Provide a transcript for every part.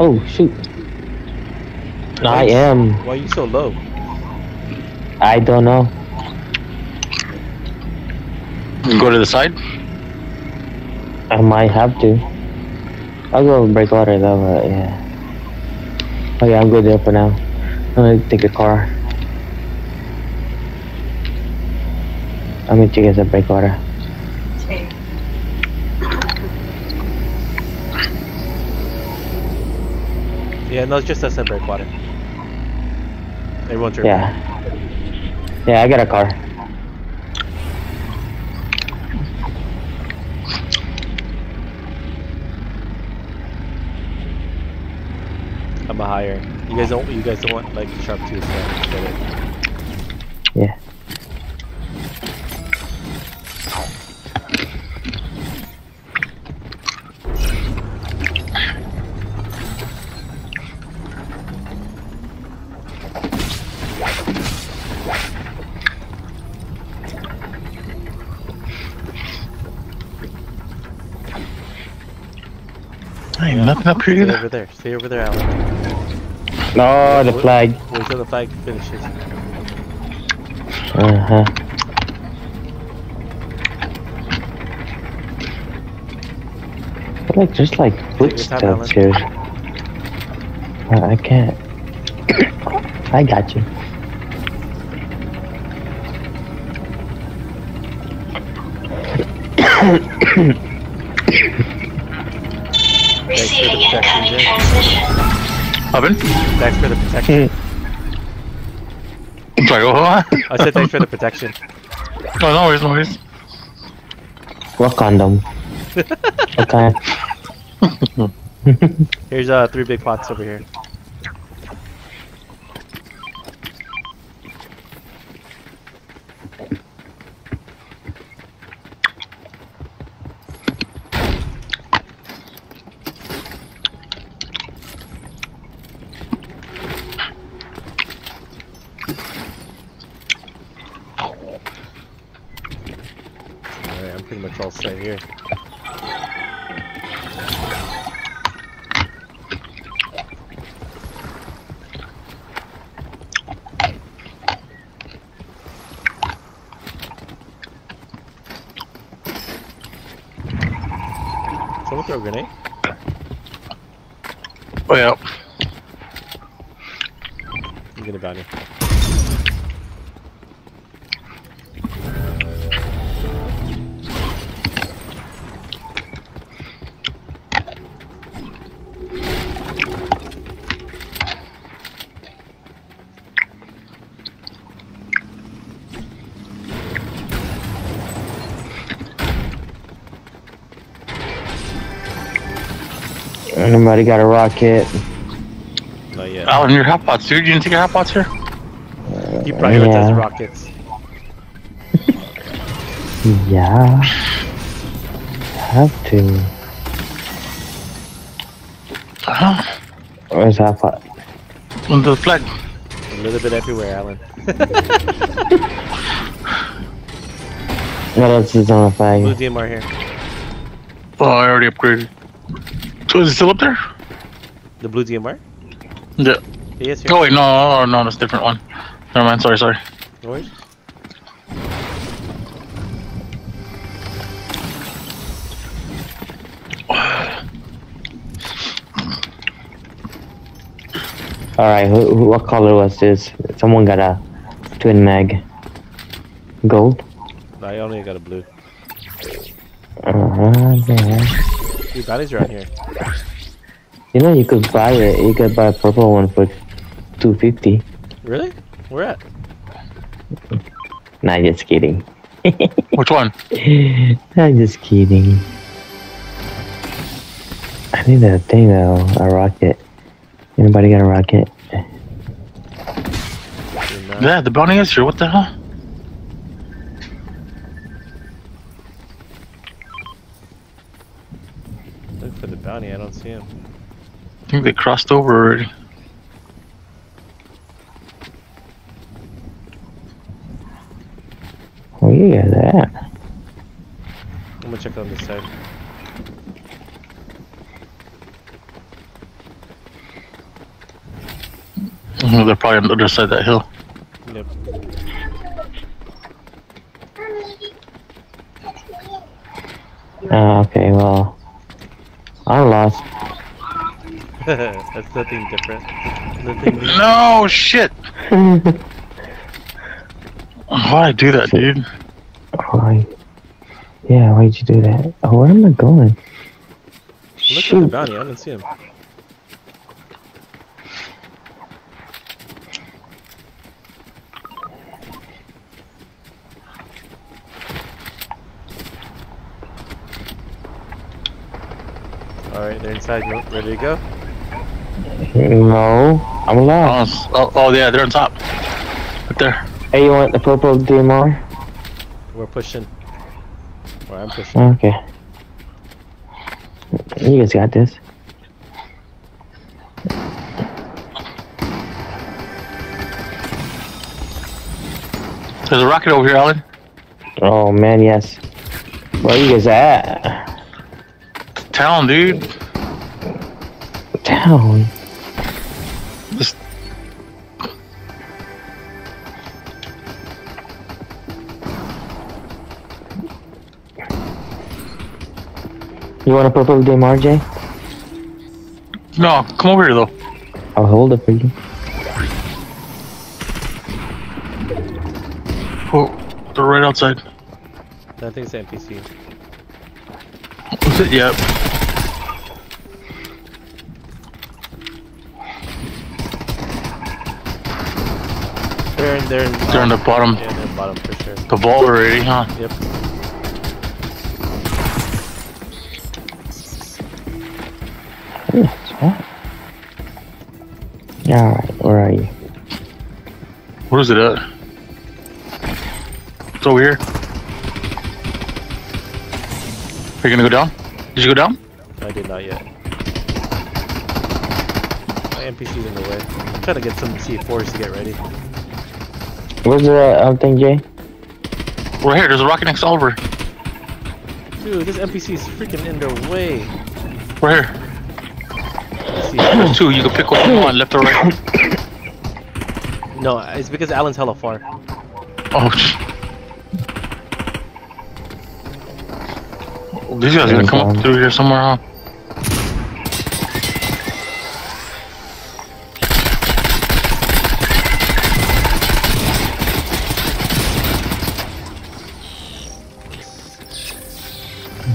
Oh shoot. I am. Why are you so low? I don't know. Go to the side. I might have to. I'll go Breakwater though, but yeah. Oh yeah, I'm good there for now. I'm gonna take a car. I'm gonna check a Breakwater. Yeah, no, it's just us at breakwater. Everyone's Yeah. Yeah, I got a car. I'm a higher. You guys don't. You guys don't want like sharp tooth. So get it. Yeah. Ain't nothing up here Stay over there. Stay over there, Alan. No, the flag. Wait till the flag finishes. Uh huh. But Like just like footsteps Alan. here. Uh, I can't. I got you. Receiving incoming transmission. Oven? Thanks for the protection. I'm sorry, what? I said thanks for the protection. No, no worries, no worries. What condom? okay. Here's uh three big pots over here. Alright, I'm pretty much all set here. Someone throw a grenade? Oh, yeah. I'm gonna bounty. Anybody got a rocket? Not yet. Alan, your hot pots, dude. You didn't take your hot pots here? He prioritized yeah. rockets. Yeah. Have to. Uh-huh. Where's that pot? On the flag. A little bit everywhere, Alan. What else is on the Blue flag? DMR here. Oh, I already upgraded. So is it still up there? The blue DMR? Yeah. Yes. Oh, wait, no, no, no, that's a different one. Never mind, sorry, sorry. No worries. Alright, who, who, what color was this? Someone got a twin mag. Gold? I only got a blue. Uh-huh, yeah. Two bounties around here. You know, you could buy it. You could buy a purple one for 250 Really? Where at? Nah, just kidding. Which one? I'm just kidding. I need a thing though, a rocket. Anybody got a rocket? Yeah, the bounty is here. What the hell? Look for the bounty. I don't see him. I think they crossed over already. Oh yeah, that. I'm gonna check on this side. They're probably on the other side of that hill. Yep. Ah, okay, well. I'm lost. That's nothing different. Nothing new. No shit. Why'd I do that, dude? Why? Yeah, why'd you do that? Oh, where am I going? Look at the Shoot. bounty. I didn't see him. Alright, they're inside. Ready to go? No, I'm Oh, lost. oh, oh, yeah, they're on top. Right there. Hey, you want the purple DMR? We're pushing. Or I'm pushing. Okay. You guys got this. There's a rocket over here, Alan. Oh man, yes. Where are you guys at? Town, dude. Town. Just You want a purple DMR, Jay? no, come over here though. I'll hold it for you. Oh, they're right outside. I think it's NPC. Is it? Yep. They're in, they're in, They're on the bottom. Yeah, they're in bottom for sure. The vault already, huh? Yep. Ooh, it's hot. Alright, where are you? What is it at? It's over here. Are you gonna go down? Did you go down? I did not yet. My NPC's in the way. I'm trying to get some C4s to get ready. Where's the uh, thing, Jay? Right here. There's a rocket next to Oliver. Dude, this NPC is freaking in their way. Right here. There's two. You can pick what you want, left or right. no, it's because Alan's hella far. Oh. sh- These guys are gonna come up through here somewhere, huh?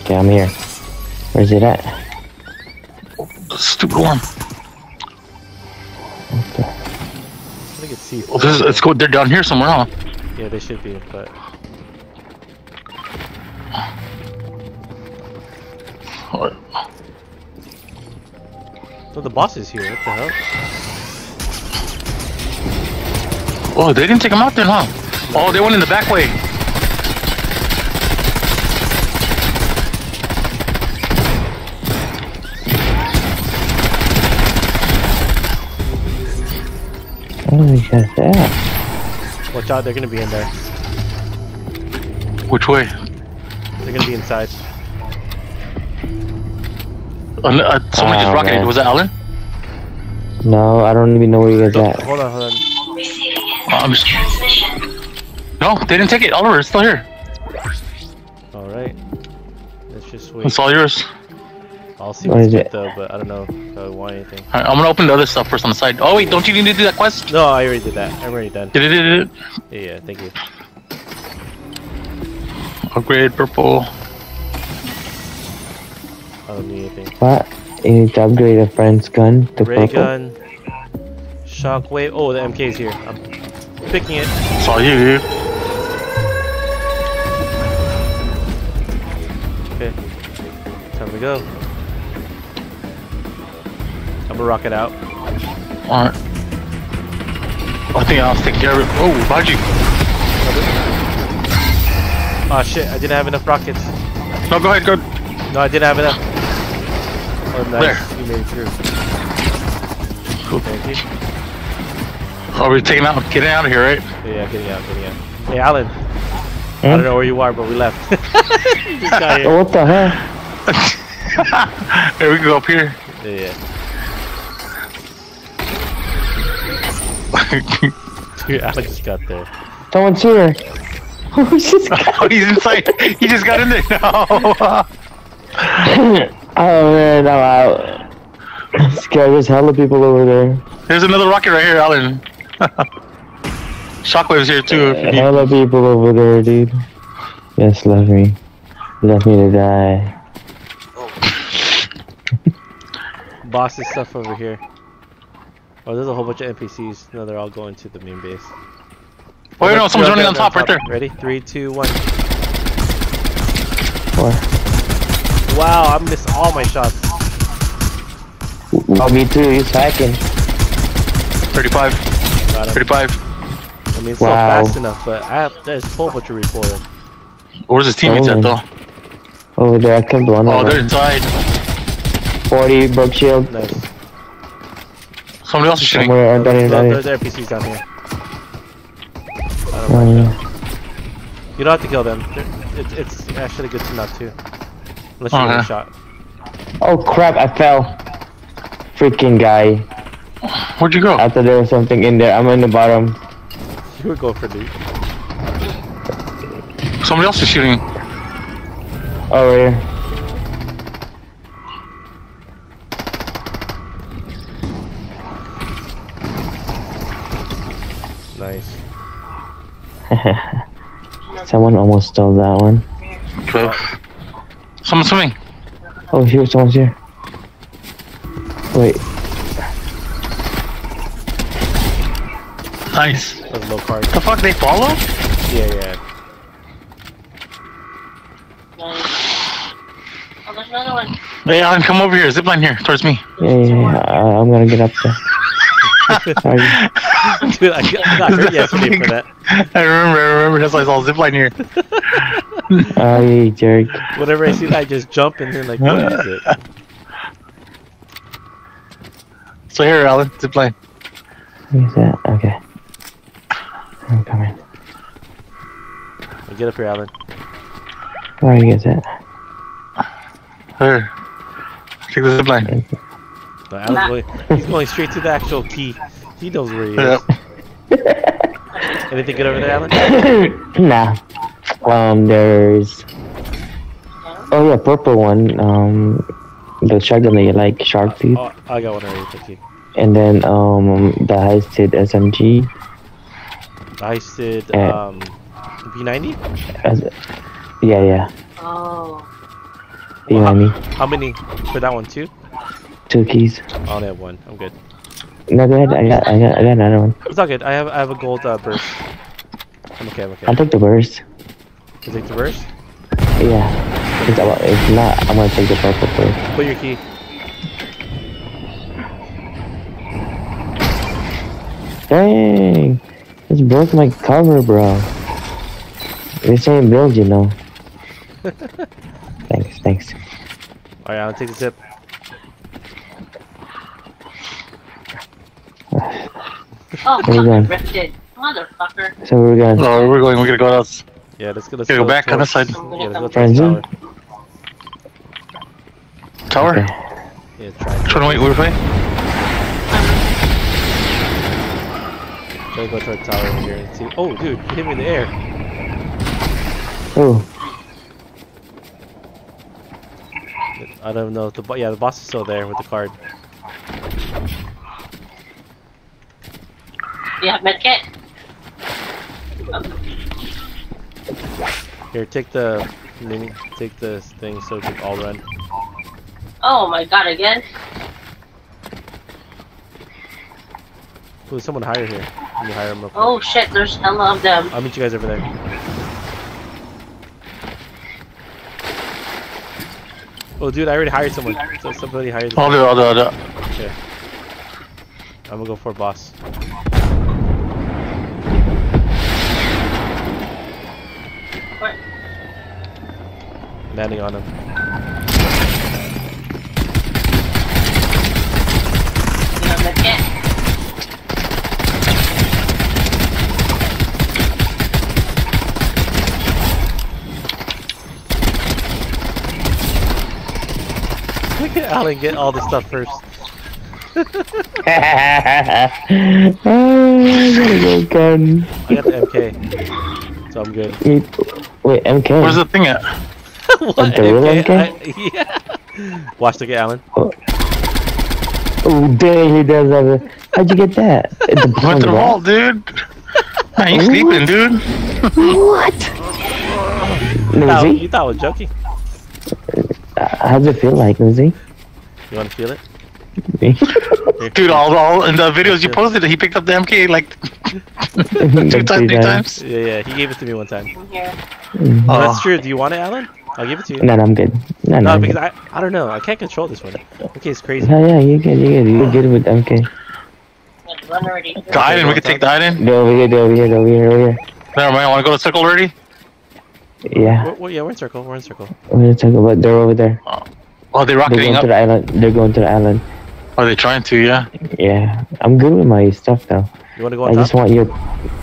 Okay, I'm here. Where's it at? Stupid one. Okay. I think it's C4. Oh, this is, it's go. They're down here somewhere, huh? Yeah, they should be, but oh, the boss is here. What the hell? Oh, they didn't take him out then, huh? Oh, they went in the back way. Oh, he has that. Watch out, they're gonna be in there. Which way? They're gonna be inside. Uh, uh, someone just Oh, rocketed. man. Was that Alan? No, I don't even know where you guys Oh, at. hold on, hold on. Uh, I'm just. No, they didn't take it. Oliver, it's still here. All right. Let's just wait. It's all yours. I'll see What what's is good it? though, but I don't know if I want anything. Alright, I'm gonna open the other stuff first on the side. Oh wait, don't you need to do that quest? No, I already did that. I'm already done. Did it? Did it? Yeah, yeah, thank you. Upgrade purple. I don't need anything. What? You need to upgrade a friend's gun to Ray purple? gun, shockwave. Oh, the MK's here. I'm picking it. It's all you, dude. Okay, time to go. I'm gonna rock it out. Alright. I think I'll take care of it. Oh, behind you. Oh shit! I didn't have enough rockets. No, go ahead, go. No, I didn't have enough. Oh, nice. There. You made it through. Thank you. Oh, we're taking out, getting out of here, right? Yeah, getting out, getting out. Hey, Alan. I Hmm? don't know where you are, but we left. You just got Oh, what the hell? Hey, we can go up here. Yeah, Dude, Alan just got there. Someone's here. Who's this guy? oh, he's inside. He just got in there. No. oh man, I'm out. Scared. There's hella people over there. There's another rocket right here, Alan. Shockwave's here too. if you Hella people over there, dude. Yes, left me. Left me to die. Boss's stuff over here. Oh, there's a whole bunch of NPCs. No, they're all going to the main base. Oh, no, Let's someone's running on down top right there. Ready? Three, two, one. What? Wow, I missed all my shots. Oh, me too. He's hacking. 35. Got him. 35. I mean, it's Wow. not fast enough, but I have, there's a whole bunch of recoil. Where's his teammates Oh. at though? Over there, I killed one Oh, of they're them. inside. 40 broke shield. Nice. Somebody else is shooting. Somewhere uh, down here, down There's here. NPCs down here. I don't Oh, yeah. that. You don't have to kill them. It's, it's actually good to not to. Unless you Oh, get yeah. a shot. Oh crap, I fell. Freaking guy. Where'd you go? I thought there was something in there. I'm in the bottom. You would go for loot. Somebody else is shooting. Over here. Nice. Someone almost stole that one. 12. Someone's swimming. Oh here, someone's here. Wait, Nice. That's low card. The fuck, they follow? Yeah, yeah. Oh, there's another one. Hey, Alan, uh, come over here. Zipline here, towards me. yeah, yeah, yeah. I- I'm gonna get up there. Sorry. Dude, I got, I got hurt yesterday for that. I remember, I remember. That's why I saw zipline here. Oh, you jerk. Whenever I see that, I just jump and then like, what is it? So here, Alan, zipline. Who's that? Okay. Oh, I'm coming. Get up here, Alan. Where are you guys at? Here. Take the zipline. No, Alan's going, he's going straight to the actual key. He knows where he is. Yep. Anything good over there, Alan? nah. Um, there's. Oh yeah, purple one. Um, the shotgun that you like, shark teeth, Oh, I got one already. Thank you. and then um the heisted SMG. I said Eh. um, B90. As, yeah, yeah. Oh. You know what I mean? How many for that one too? Two keys. I only have one. I'm good. No, go ahead. I got, I got, I got another one. It's all good. I have I have a gold uh, burst. I'm okay. I'm okay. I'll take the burst. You take the burst. Yeah. It's if not, I'm gonna take the purple first. Put your key. Dang! This broke my cover, bro. This ain't build, you know. thanks, thanks. All right, I'll take the zip. Oh, Where you going? fucking. Motherfucker. So we're gonna. Oh, we're going. We're gonna go out. Yeah, let's go. Let's Gotta go back on towards- this side. Yeah, let's go towards Friends the tower. Tower. Okay. Yeah, try. Trying to wait. Which way? Try to go towards the tower over here and see. Oh, dude, hit me in the air. Oh, I don't know if the yeah the boss is still there with the card. You have medkit? Here, take the mini, take the thing so we can all run. Oh my god, again? Ooh, someone hire here. Can you hire them? real quick? Oh shit, there's hella of them. I'll meet you guys over there. Oh, dude, I already hired someone. So somebody hired. I'll do. I'll do. I'll do. Okay. I'm gonna go for a boss. Landing on him. You have medkit? Look at Alan get all the stuff first. oh I gotta go gun. I got the MK, so I'm good. Wait, wait, MK. Where's the thing at? What? the real MK? I- yeah. Watch the Alan. Oh, dang, he does have it. How'd you get that? At the Went to the wall? dude. Man, you sleeping, dude? What? Thought- Nuzzy? you thought I was joking. Uh, How's it feel like, Nuzzy? You want to feel it? Dude, all, all in the videos you posted, he picked up the MK like two times, three times. Yeah, yeah. He gave it to me one time. Here. Oh. that's true. Do you want it, Alan? I'll give it to you. No, no, I'm good. No, no, No, I'm because good. I, I don't know. I can't control this one. Okay, it's crazy. No, yeah, you're good, you're good. You're good with MK. Like, run already. The Iden, we could take the Iden. They're over here, they're over here, they're over here, over here. Never mind, I want to go to circle already? Yeah, We're, we're- yeah, we're in circle. We're in circle. we're gonna talk about. They're over there. Oh, oh they're rocketing They're going up. to the island. They're going to the island. Are they trying to? Yeah. Yeah, I'm good with my stuff though. You want to go I on just want your.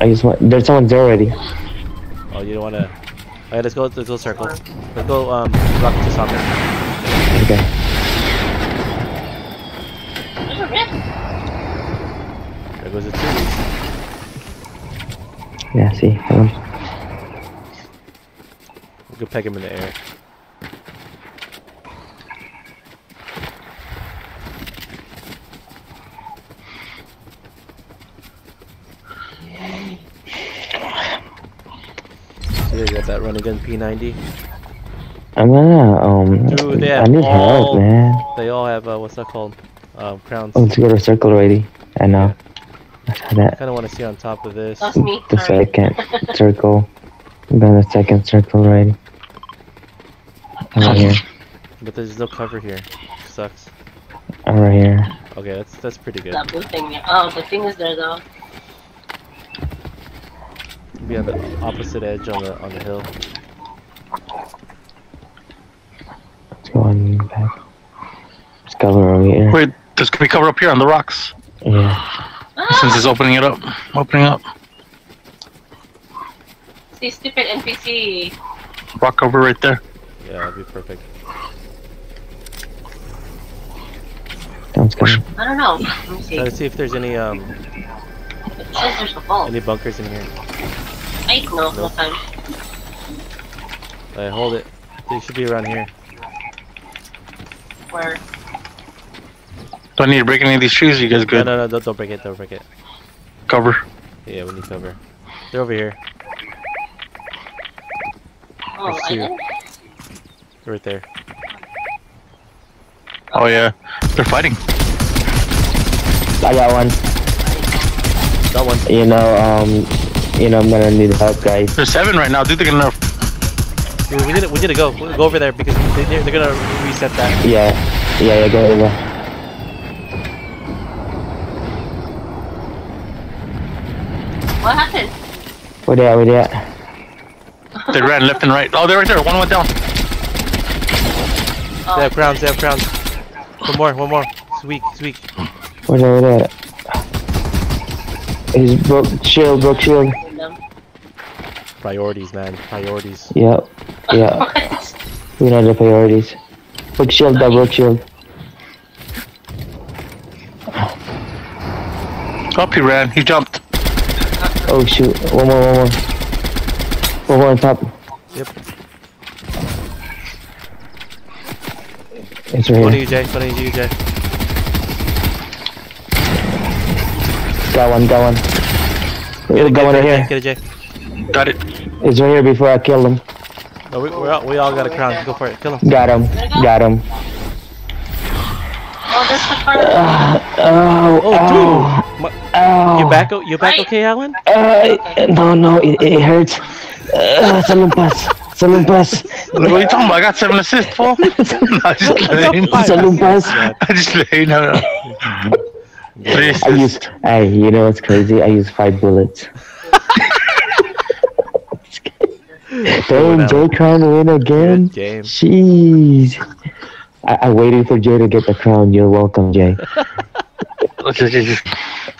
I just want. There's someone there already. Oh, you don't want to. Alright, let's go. Let's go circle. Let's go. Um, rocket to soccer. Okay. There's a rift. There goes the two. Yeah. See. On. We could peg him in the air. So you got that running gun P90. I'm gonna. Um. Dude, they I need all- help, man. They all have uh, what's that called? Um, crowns. Oh, let's go to circle already. I know. I saw that. kind of want to see on top of this. That's me. The Sorry. second circle. I'm going to second circle already. I'm right here. But there's no cover here. Sucks. I'm right here. Okay, that's that's pretty good. That blue thing. Oh, the thing is there though. Be on the opposite edge on the on the hill. Let's go on back. Let's cover over here. Wait, this could be covered up here on the rocks. Yeah. Since it's opening it up. Opening up. See, stupid NPC. Rock over right there. Yeah, that'd be perfect. Sounds good. I don't know. Let me see. Try to see if there's any um It says there's a vault. any bunkers in here. I no, no time. Alright, hold it. They should be around here. Where? Do I need to break any of these trees? You guys No, good? no, no, don't, don't break it, don't break it. Cover. Yeah, we need cover. They're over here. Oh, There's I two. didn't. Right there. Oh yeah. They're fighting. I got one. Got one. You know, um, you know, I'm gonna need help, guys. There's seven right now. Dude, they're gonna. Dude, we need to, we need to go. We'll go over there because they, they're, they're gonna reset that. Yeah, yeah, yeah, go over. What happened? Where they at? Where they at? They ran left and right. Oh, they're right there. One went down. Oh. They Oh, have crowns, they have crowns. One more, one more. It's weak, it's weak. Where they? Where they at? He's broke shield, broke shield. Them. Priorities, man. Priorities. Yeah. yeah. We know the priorities. Broke shield, that broke shield. Up he ran. He jumped. Oh shoot! One more, one more. One more on top. Yep. It's Go right to here. you, Jay. Go to you, Jay. Got one, got one. Get, Got one right here. Get it, Jay. Got it. It's right here before I kill him. No, we, we're all, we all got a crown. Go for it. Kill him. Got him. Got him. Oh, there's the car. Oh, Oh, oh, dude. My, oh. you back? o- You back? Right. Okay, Alan? Uh, no, no, it, it hurts. Uh, salonpas. Salonpas. What are you talking about? I got seven assists, fool. no, I just playing. Salonpas. I just playing. No, no. Three I assists. used, hey, you know what's crazy? I used five bullets. Damn, out. Jay trying to win again? Good game. Jeez. I, I waited for Jay to get the crown. You're welcome, Jay.